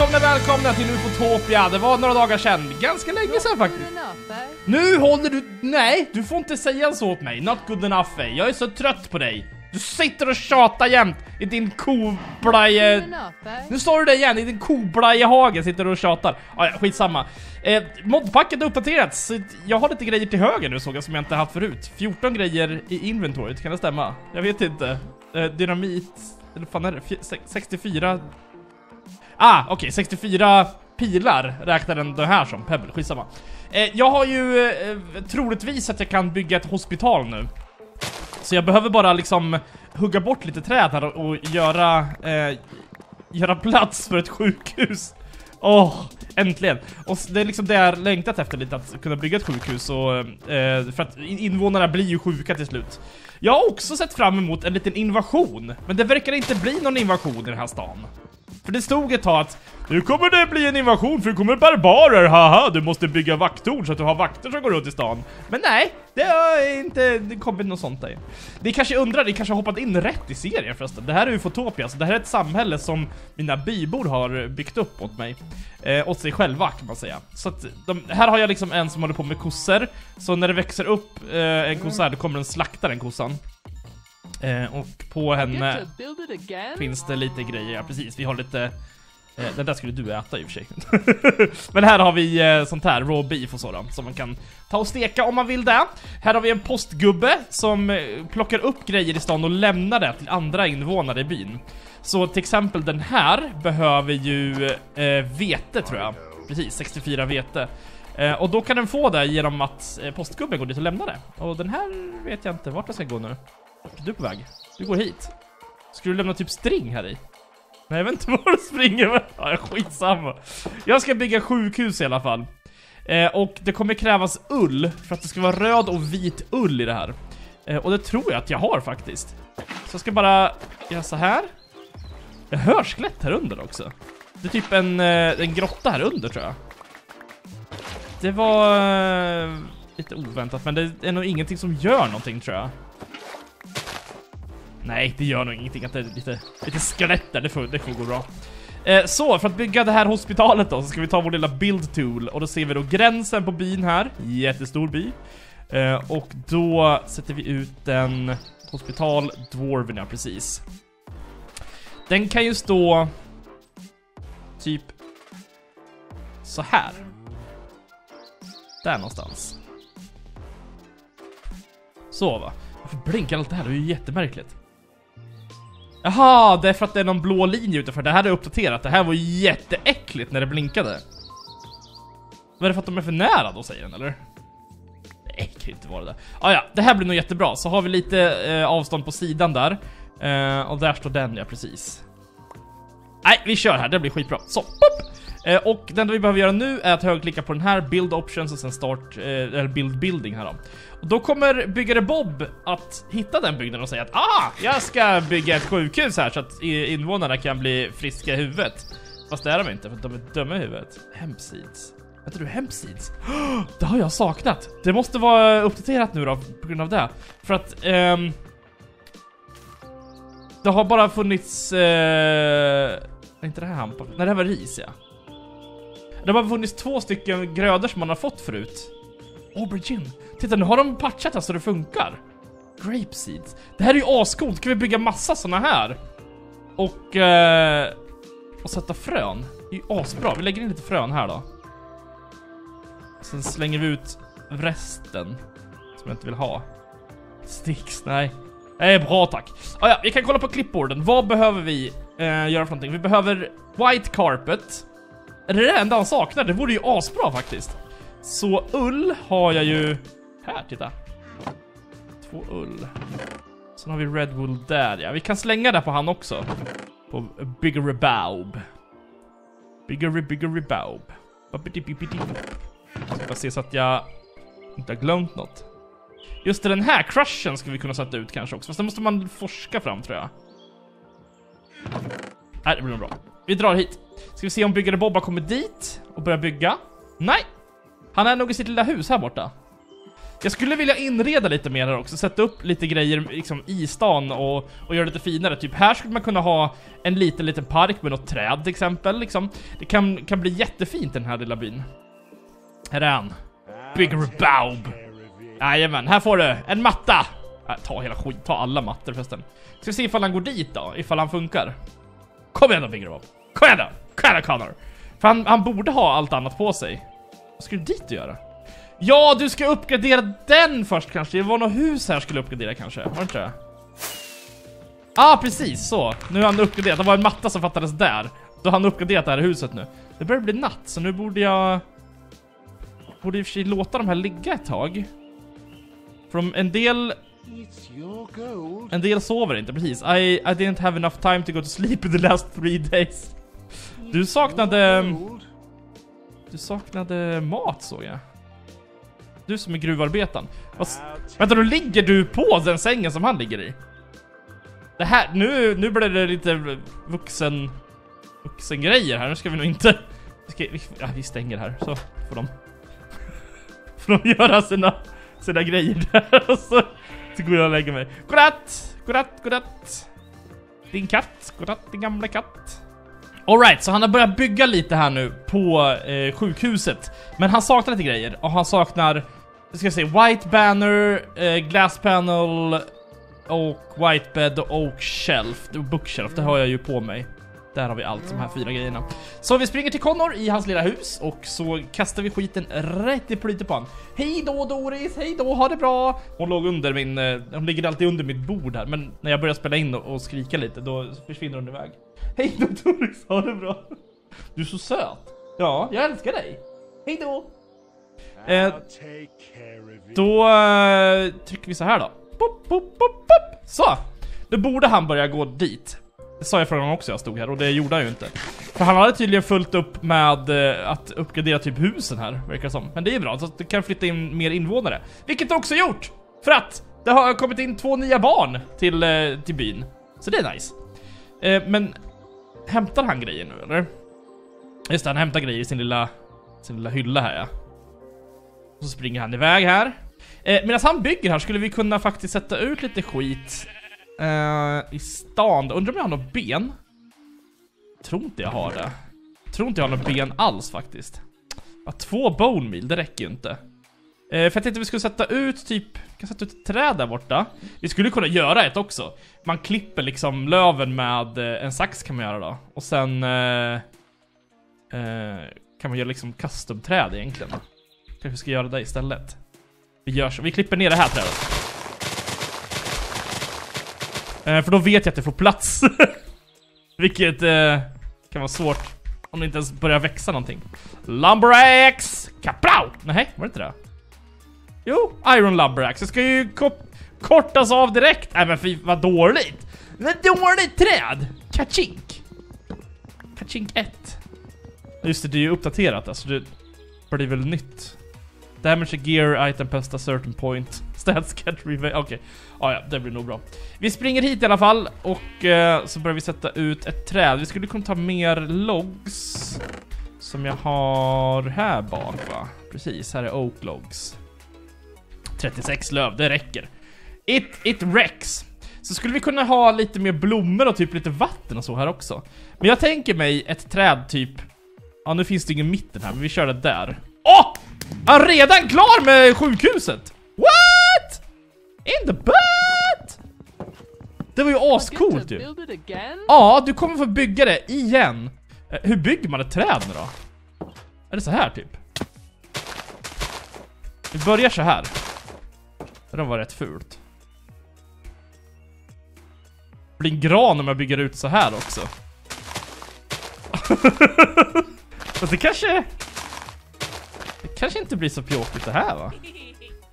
välkomna, välkomna till Ufotopia. Det var några dagar sedan, ganska länge sedan faktiskt. Nu håller du... Nej, du får inte säga så åt mig. Not good enough, eh. Jag är så trött på dig. Du sitter och tjatar jämt i din koblaje... Nu står du där igen, i din koblajehage sitter du och tjatar. Ah, ja, skitsamma. Eh, modpacket har uppdaterats. Jag har lite grejer till höger nu såg jag som jag inte haft förut. 14 grejer i inventoriet, kan det stämma? Jag vet inte. Eh, dynamit... Eller fan är det? Fj- sex- 64... Ah, okej, 64 pilar räknar den det här som, Pebble, skitsamma. Eh, jag har ju eh, troligtvis att jag kan bygga ett hospital nu. Så jag behöver bara liksom hugga bort lite träd här och, och göra, eh, göra plats för ett sjukhus. Åh, äntligen! Och det är liksom det jag längtat efter lite, att kunna bygga ett sjukhus och, eh, för att invånarna blir ju sjuka till slut. Jag har också sett fram emot en liten invasion, men det verkar inte bli någon invasion i den här stan. För det stod ett tag att nu kommer det bli en invasion för det kommer barbarer, haha, du måste bygga vakttorn så att du har vakter som går runt i stan. Men nej, det har inte det kommit något sånt där. Ni kanske undrar, ni kanske har hoppat in rätt i serien förresten. Det här är Ufotopia, så det här är ett samhälle som mina bybor har byggt upp åt mig. Eh, åt sig själva kan man säga. Så att de, här har jag liksom en som håller på med kossor. Så när det växer upp eh, en kossa här, då kommer den slakta den kossan. Eh, och på henne finns det lite grejer, ja precis. Vi har lite... Eh, den där skulle du äta i och för sig. Men här har vi eh, sånt här, raw beef och sådant, som man kan ta och steka om man vill det. Här har vi en postgubbe som eh, plockar upp grejer i stan och lämnar det till andra invånare i byn. Så till exempel den här behöver ju eh, vete tror jag. Precis, 64 vete. Eh, och då kan den få det genom att eh, postgubben går dit och lämnar det. Och den här vet jag inte vart jag ska gå nu. Vart är du på väg? Du går hit. Ska du lämna typ string här i? Nej, jag vet inte var du springer med. Ja, skitsamma. Jag ska bygga sjukhus i alla fall. Eh, och det kommer krävas ull för att det ska vara röd och vit ull i det här. Eh, och det tror jag att jag har faktiskt. Så jag ska bara göra så här. Jag hör skelett här under också. Det är typ en, eh, en grotta här under tror jag. Det var eh, lite oväntat, men det är nog ingenting som gör någonting tror jag. Nej, det gör nog ingenting att det är lite, lite skelett där, det får, det får gå bra. Eh, så, för att bygga det här hospitalet då, så ska vi ta vår lilla build tool och då ser vi då gränsen på byn här, jättestor by. Eh, och då sätter vi ut en hospital dwarven, ja precis. Den kan ju stå typ så här. Där någonstans. Så va. Varför blinkar allt det här? Det är ju jättemärkligt. Jaha, det är för att det är någon blå linje utanför. Det här är uppdaterat. Det här var jätteäckligt när det blinkade. Var det för att de är för nära då, säger den, eller? Nej, det kan inte vara det. Ah, ja, det här blir nog jättebra. Så har vi lite eh, avstånd på sidan där. Eh, och där står den, ja precis. Nej, vi kör här. Det blir skitbra. Så, pop! Eh, och det enda vi behöver göra nu är att högerklicka på den här, Build Options och sen Start, eh, eller Build Building här då. Och då kommer byggare Bob att hitta den byggnaden och säga att ah, jag ska bygga ett sjukhus här så att invånarna kan bli friska i huvudet. Fast det är de inte, för att de är dumma i huvudet. Hempseeds. Vänta du, Hempseeds? Det har jag saknat! Det måste vara uppdaterat nu då, på grund av det. För att, ehm... Det har bara funnits... Eh, är inte det här hampa? Nej, det här var ris ja. Det har bara funnits två stycken grödor som man har fått förut. Aubergine. Titta, nu har de patchat det så det funkar. Grape seeds. Det här är ju ascoolt. Kan vi bygga massa såna här? Och... Eh, och sätta frön. Det är ju asbra. Vi lägger in lite frön här då. Sen slänger vi ut resten. Som jag inte vill ha. Sticks, nej. Nej, bra tack. Ah, ja, vi kan kolla på clipboarden. Vad behöver vi eh, göra för någonting? Vi behöver white carpet. Är det det enda han saknar? Det vore ju asbra faktiskt. Så ull har jag ju... Här, titta. Två ull. Sen har vi red wool där, ja. Vi kan slänga det på han också. På Bigger Rebaub. Bigger Bigger Rebaub. Ska bara se så att jag inte har glömt något. Just det, den här crushen ska vi kunna sätta ut kanske också, fast den måste man forska fram tror jag. Nej, det blir nog bra. Vi drar hit. Ska vi se om byggare Bobba kommer dit och börjar bygga? Nej! Han är nog i sitt lilla hus här borta. Jag skulle vilja inreda lite mer här också, sätta upp lite grejer liksom i stan och, och göra lite finare. Typ här skulle man kunna ha en liten, liten park med något träd till exempel. Liksom. Det kan, kan bli jättefint den här lilla byn. Här är han. Big Baub. Jajamän, här får du en matta. Äh, ta hela skit, ta alla mattor förresten. Ska se ifall han går dit då, ifall han funkar. Kom igen då Big Bob! Kom igen då! Kom Connor! För han, han borde ha allt annat på sig. Vad ska du dit och göra? Ja, du ska uppgradera den först kanske. Det var något hus här skulle uppgradera kanske. Var det inte det? Ah, precis så. Nu har han uppgraderat. Det var en matta som fattades där. Då har han uppgraderat det här huset nu. Det börjar bli natt, så nu borde jag... Borde i och för sig låta de här ligga ett tag. För en del... En del sover inte, precis. I, I didn't have enough time to go to sleep in the last three days. Du saknade... Ehm, du saknade mat såg jag. Du som är gruvarbetaren. Vänta, då ligger du på den sängen som han ligger i? Det här, nu, nu blir det lite vuxen... Vuxen grejer här, nu ska vi nog inte... Ska, vi, ja, vi stänger här, så får de... Får de göra sina, sina grejer där och så, så går jag och lägger mig. Godnatt! Godnatt, godnatt! Din katt, godnatt din gamla katt. Alright, så han har börjat bygga lite här nu på eh, sjukhuset. Men han saknar lite grejer och han saknar ska jag säga, White Banner, eh, Glass Panel och White Bed och Oak Shelf, Bookshelf, det har jag ju på mig. Där har vi allt, de här fyra grejerna. Så vi springer till Connor i hans lilla hus och så kastar vi skiten rätt i plytet på honom. Hej då Doris, hej då, ha det bra! Hon låg under min, eh, hon ligger alltid under mitt bord här, men när jag börjar spela in och skrika lite, då försvinner hon iväg. Hej då Doris, ha det bra! Du är så söt! Ja, jag älskar dig! Hej då! Eh, då eh, trycker vi så här då. Pop, pop, pop, pop. Så! Nu borde han börja gå dit. Det sa jag förra gången också jag stod här och det gjorde han ju inte. För han hade tydligen fullt upp med eh, att uppgradera typ husen här, verkar det som. Men det är bra, så att du kan flytta in mer invånare. Vilket du också gjort! För att det har kommit in två nya barn till, eh, till byn. Så det är nice. Eh, men hämtar han grejer nu eller? Just det, han hämtar grejer i sin lilla, sin lilla hylla här ja. Och så springer han iväg här. Eh, Medan han bygger här skulle vi kunna faktiskt sätta ut lite skit eh, i stan. Undrar om jag har något ben? Tror inte jag har det. Tror inte jag har något ben alls faktiskt. Ja, två bone meal, det räcker ju inte. Eh, för jag tänkte vi skulle sätta ut typ, kan sätta ut ett träd där borta. Vi skulle kunna göra ett också. Man klipper liksom löven med eh, en sax kan man göra då. Och sen eh, eh, kan man göra liksom custom-träd egentligen. Kanske ska göra det istället. Vi gör så. Vi klipper ner det här trädet. Eh, för då vet jag att det får plats. Vilket eh, kan vara svårt om det inte ens börjar växa någonting. Lumberax! Kapow! Nej, var det inte det? Jo, Iron Lumberax. Det ska ju kortas av direkt. Nej men fy, vad dåligt. Men dåligt träd! Kachink. Kachink 1. Just det, det är ju uppdaterat alltså. Det blir väl nytt. Damage a gear item past a certain point. Stats get revenge. Okej. Okay. Ah, ja, det blir nog bra. Vi springer hit i alla fall och eh, så börjar vi sätta ut ett träd. Vi skulle kunna ta mer logs. Som jag har här bak va? Precis, här är oak logs. 36 löv, det räcker. It, it rex. Så skulle vi kunna ha lite mer blommor och typ lite vatten och så här också. Men jag tänker mig ett träd typ... Ja, nu finns det ingen mitten här, men vi kör det där. Åh! Oh! Han är redan klar med sjukhuset! What? In the butt! Det var ju ascoolt ju. Ja, du kommer få bygga det igen. Eh, hur bygger man ett träd nu då? Är det så här typ? Vi börjar så här. Det där var rätt fult. Det blir en gran om jag bygger ut så här också. Fast det kanske... Det kanske inte blir så pjåkigt det här va?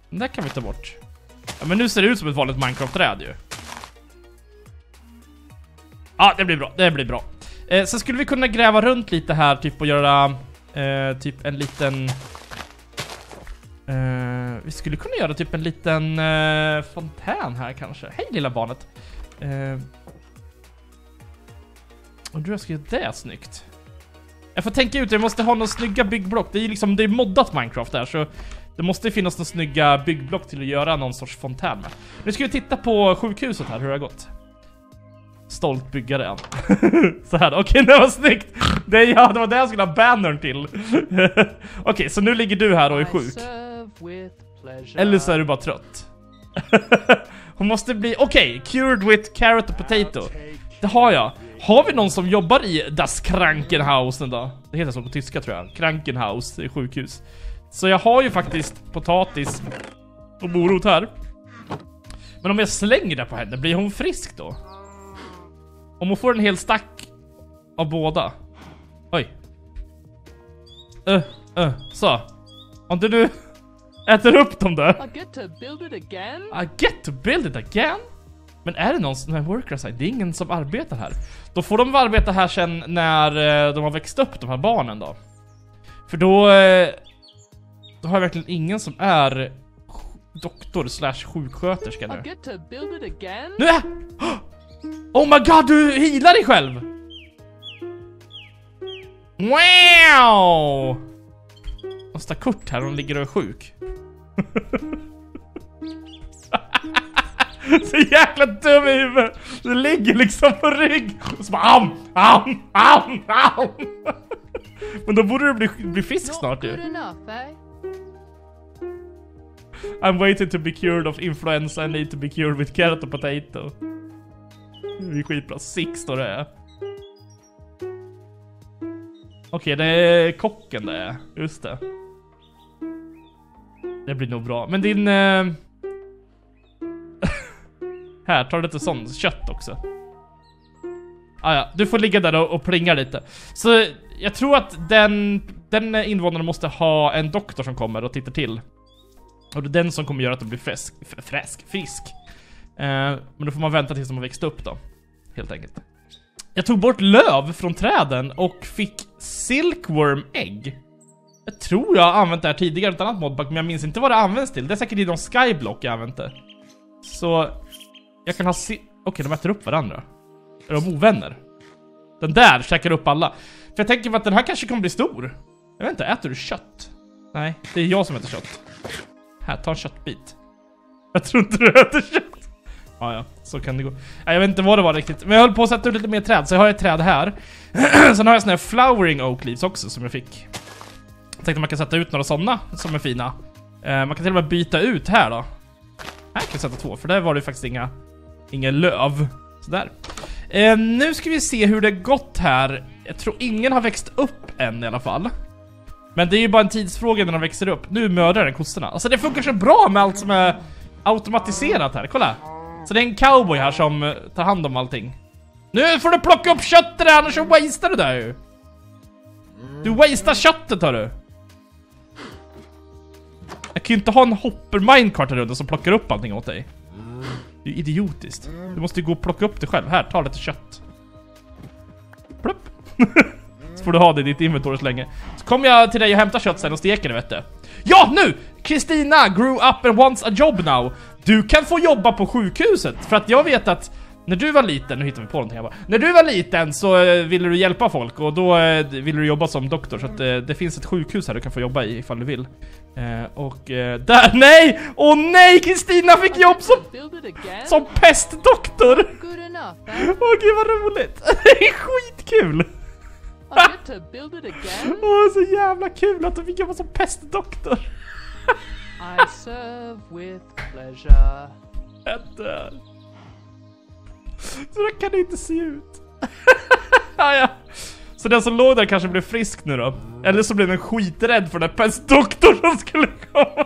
Den där kan vi ta bort. Ja, men nu ser det ut som ett vanligt Minecraft-träd ju. Ja, det blir bra. Det blir bra. Eh, sen skulle vi kunna gräva runt lite här, typ och göra eh, typ en liten... Eh, vi skulle kunna göra typ en liten eh, fontän här kanske. Hej lilla barnet. Och du jag ska göra det snyggt. Jag får tänka ut, jag måste ha några snygga byggblock. Det är liksom, det är moddat Minecraft där så Det måste finnas några snygga byggblock till att göra någon sorts fontän med. Nu ska vi titta på sjukhuset här, hur det har gått. Stolt byggare än. så här, okej okay, det var snyggt! Det, ja, det var det jag skulle ha bannern till. okej, okay, så nu ligger du här och är sjuk. Eller så är du bara trött. Hon måste bli, okej, okay, cured with carrot och potato. Det har jag. Har vi någon som jobbar i Das Krankenhausen då? Det heter så på tyska tror jag. Krankenhaus, det är sjukhus. Så jag har ju faktiskt potatis och morot här. Men om jag slänger det på henne, blir hon frisk då? Om hon får en hel stack av båda. Oj. Uh, uh, så. Om du nu äter upp dem där. I get to build it again? I get to build it again? Men är det någon som är worker side? Det är ingen som arbetar här. Då får de arbeta här sen när eh, de har växt upp, de här barnen då. För då... Eh, då har jag verkligen ingen som är doktor slash sjuksköterska nu. Nu är Oh my god, du healar dig själv! Wow! Ha Kurt här, hon ligger och är sjuk. Så jäkla dum i huvudet. Du ligger liksom på rygg och så bara am, am, am, am. Men då borde du bli, bli fisk snart ju. I'm waiting to be cured of influenza and need to be cured with carrot och potato. Det är skitbra. Six står det. Okej, okay, det är kocken det är. Just det. Det blir nog bra. Men din... Eh... Här, tar du lite sånt kött också. Ah, ja, du får ligga där och, och plinga lite. Så jag tror att den, den invånaren måste ha en doktor som kommer och tittar till. Och det är den som kommer göra att de blir fräsk, fräsk, frisk. Eh, men då får man vänta tills de har växt upp då. Helt enkelt. Jag tog bort löv från träden och fick silkworm ägg. Jag tror jag har använt det här tidigare i ett annat modpack, men jag minns inte vad det används till. Det är säkert i någon skyblock jag använt det. Så jag kan ha si Okej, okay, de äter upp varandra. Är de ovänner? Den där käkar upp alla. För jag tänker mig att den här kanske kommer bli stor. Jag vet inte, äter du kött? Nej, det är jag som äter kött. Här, ta en köttbit. Jag tror inte du äter kött. Ah, ja, så kan det gå. Jag vet inte vad det var riktigt. Men jag höll på att sätta ut lite mer träd, så jag har ett träd här. Sen har jag sån här flowering oak leaves också som jag fick. Jag tänkte man kan sätta ut några sådana som är fina. Eh, man kan till och med byta ut här då. Här kan jag sätta två, för där var det faktiskt inga, inga löv. Sådär. Eh, nu ska vi se hur det gått här. Jag tror ingen har växt upp än i alla fall. Men det är ju bara en tidsfråga när de växer upp. Nu mördar den kossorna. Alltså det funkar så bra med allt som är automatiserat här. Kolla! Så det är en cowboy här som eh, tar hand om allting. Nu får du plocka upp köttet där, annars så wastear du det ju. Du wastear köttet hör du. Jag kan ju inte ha en hopper minecart här under som plockar upp allting åt dig. Det är ju idiotiskt. Du måste ju gå och plocka upp det själv. Här, ta lite kött. Plupp. så får du ha det i ditt inventory så länge. Så kommer jag till dig och hämtar kött sen och steker det vet du. Ja, nu! Kristina grew up and wants a job now. Du kan få jobba på sjukhuset, för att jag vet att när du var liten, nu hittar vi på någonting här bara. När du var liten så eh, ville du hjälpa folk och då eh, ville du jobba som doktor så att eh, det finns ett sjukhus här du kan få jobba i ifall du vill. och där, nej! Åh oh, nej! Kristina fick jobb som, som pestdoktor! Åh oh, gud vad roligt! Det är skitkul! Åh, oh, så jävla kul att du fick jobba som pestdoktor! I serve with pleasure. Så där kan det inte se ut. ah, ja. Så den som låg där kanske blev frisk nu då. Eller så blev den skiträdd för den där pestdoktorn som skulle komma.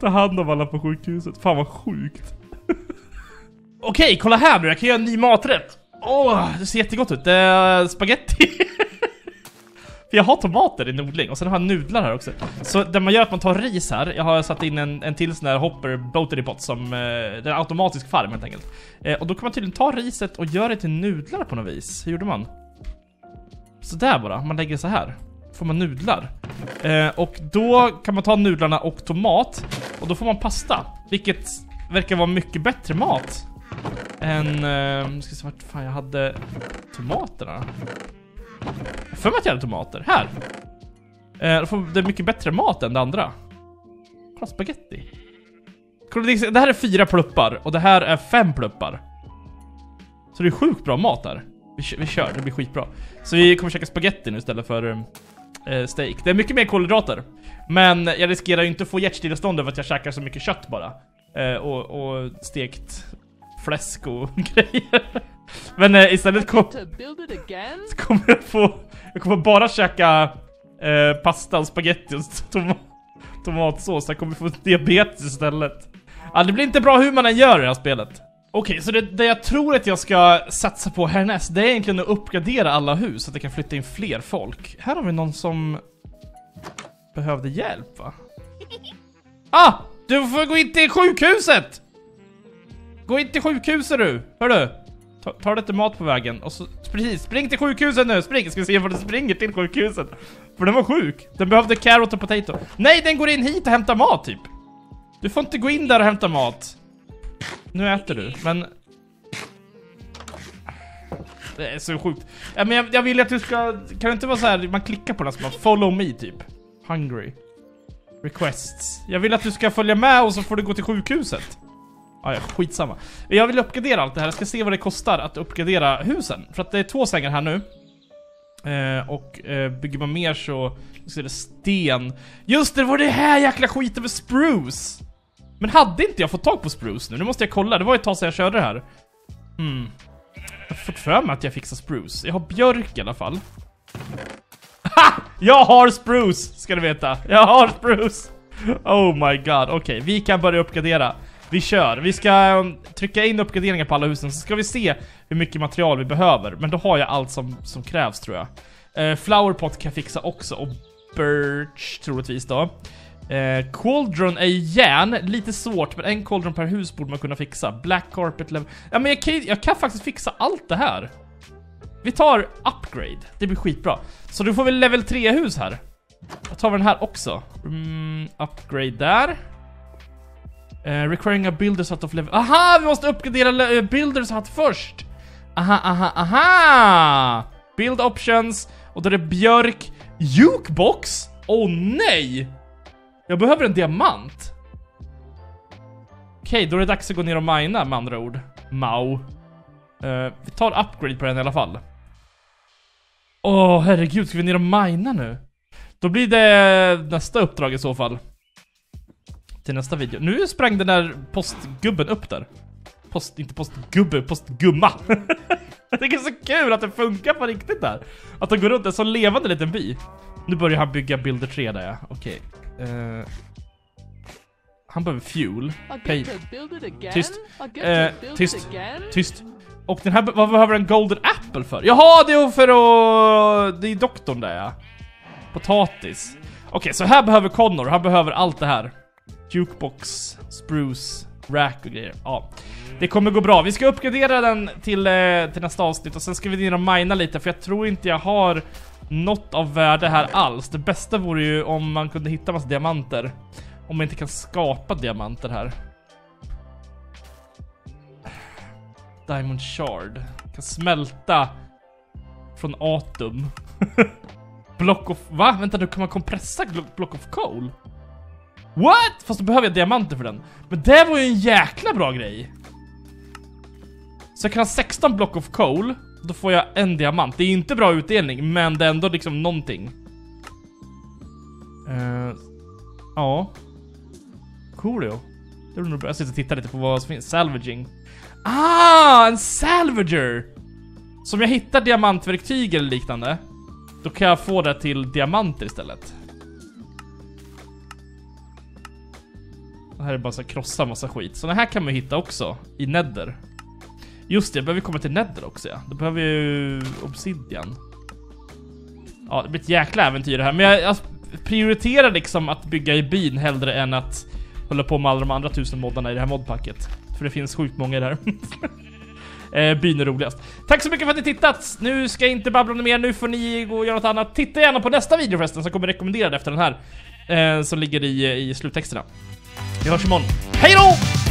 Ta hand om alla på sjukhuset. Fan vad sjukt. Okej, kolla här nu. Jag kan göra en ny maträtt. Åh, oh, det ser jättegott ut. Det är spaghetti. För jag har tomater i odling och sen har jag nudlar här också. Så det man gör är att man tar ris här. Jag har satt in en, en till sån här hopper boatery pot som... Eh, det är en automatisk farm helt enkelt. Eh, och då kan man tydligen ta riset och göra det till nudlar på något vis. Hur gjorde man? Så där bara, man lägger så här. Får man nudlar. Eh, och då kan man ta nudlarna och tomat. Och då får man pasta. Vilket verkar vara mycket bättre mat. Än... Eh, ska se vart fan jag hade tomaterna. För mig att jag hade tomater. Här! Eh, det är mycket bättre mat än det andra. Kolla, spaghetti. Kolla, det här är fyra pluppar och det här är fem pluppar. Så det är sjukt bra mat där. Vi, vi kör, det blir skitbra. Så vi kommer käka spaghetti nu istället för eh, eh, steak. Det är mycket mer kolhydrater. Men jag riskerar ju inte att få hjärtstillestånd över att jag käkar så mycket kött bara. Eh, och, och stekt fläsk och grejer. Men eh, istället kom, så kommer jag få... Jag kommer bara käka eh, pasta och spaghetti och tom tomatsås. Jag kommer få diabetes istället. Ja, det blir inte bra hur man än gör i det här spelet. Okej, så det, det jag tror att jag ska satsa på härnäst, det är egentligen att uppgradera alla hus så att jag kan flytta in fler folk. Här har vi någon som behövde hjälp va? Ah! Du får gå in till sjukhuset! Gå in till sjukhuset du! Hörru! Ta, tar lite mat på vägen och så... Precis, spring till sjukhuset nu! Spring! Ska vi se var du springer till sjukhuset. För den var sjuk. Den behövde carrot och potato. Nej, den går in hit och hämtar mat typ. Du får inte gå in där och hämta mat. Nu äter du, men... Det är så sjukt. Ja, men jag, jag vill att du ska... Kan det inte vara så här, man klickar på den som bara follow me typ. Hungry. Requests. Jag vill att du ska följa med och så får du gå till sjukhuset. Ah, ja, skitsamma. Jag vill uppgradera allt det här, jag ska se vad det kostar att uppgradera husen. För att det är två sängar här nu. Eh, och eh, bygger man mer så... Så är det sten. Just det, det var det här jäkla skiten med spruce! Men hade inte jag fått tag på spruce nu? Nu måste jag kolla, det var ett tag sedan jag körde det här. Hmm. Jag har fått för mig att jag fixar spruce. Jag har björk i alla fall. Ha! Jag har spruce, ska du veta. Jag har spruce. Oh my god, okej. vi kan börja uppgradera. Vi kör. Vi ska um, trycka in uppgraderingar på alla husen, så ska vi se hur mycket material vi behöver. Men då har jag allt som, som krävs tror jag. Eh, uh, flowerpot kan jag fixa också, och birch troligtvis då. Uh, cauldron är järn, lite svårt, men en cauldron per hus borde man kunna fixa. Black carpet level... Ja men jag kan, jag kan faktiskt fixa allt det här. Vi tar upgrade, det blir skitbra. Så då får vi level 3-hus här. Jag tar vi den här också. Mm, upgrade där. Uh, requiring a builders hat of level... Aha! Vi måste uppgradera eh, builders hat först! Aha, aha, aha! Build options, och då är det björk. Jukebox? Åh oh, nej! Jag behöver en diamant. Okej, då är det dags att gå ner och mina med andra ord. Mau. Uh, vi tar upgrade på den i alla fall. Åh oh, herregud, ska vi ner och mina nu? Då blir det nästa uppdrag i så fall. Till nästa video. Nu sprang den där postgubben upp där. Post, inte postgubbe, postgumma. Jag tycker det är så kul att det funkar på riktigt där. Att de går runt en sån levande liten by. Nu börjar han bygga Builder 3 där ja, okej. Eh, han behöver fuel. Pay. Tyst. Build tyst. Tyst. Och den här, vad behöver en golden apple för? Jaha, det är för att... Det är doktorn där ja. Potatis. Okej, så här behöver Connor, han behöver allt det här. Jukebox, spruce, rack och grejer. Ja. Det kommer gå bra. Vi ska uppgradera den till, eh, till nästa avsnitt och sen ska vi ner och mina lite för jag tror inte jag har något av värde här alls. Det bästa vore ju om man kunde hitta massa diamanter. Om man inte kan skapa diamanter här. Diamond shard. Kan smälta från atom. block of... Va? Vänta, nu kan man kompressa block of coal? What? Fast då behöver jag diamanter för den. Men det var ju en jäkla bra grej. Så jag kan ha 16 block of coal, då får jag en diamant. Det är inte bra utdelning, men det är ändå liksom någonting. Uh, ja. Coolio. Det är nog bra. Jag sitter och tittar lite på vad som finns. Salvaging. Ah! En salvager! Så om jag hittar diamantverktyg eller liknande, då kan jag få det till diamanter istället. Det här är bara så att krossa massa skit. Såna här kan man hitta också i Nether. Just det, jag behöver komma till Nether också ja. Då behöver jag ju Obsidian. Ja, det blir ett jäkla äventyr det här. Men jag, jag prioriterar liksom att bygga i byn hellre än att hålla på med alla de andra tusen moddarna i det här modpacket. För det finns sjukt många där. eh, byn är roligast. Tack så mycket för att ni tittat! Nu ska jag inte babbla något mer, nu får ni gå och göra något annat. Titta gärna på nästa video förresten som kommer rekommenderad efter den här. Eh, som ligger i, i sluttexterna. Vi hörs imorgon. Hej då!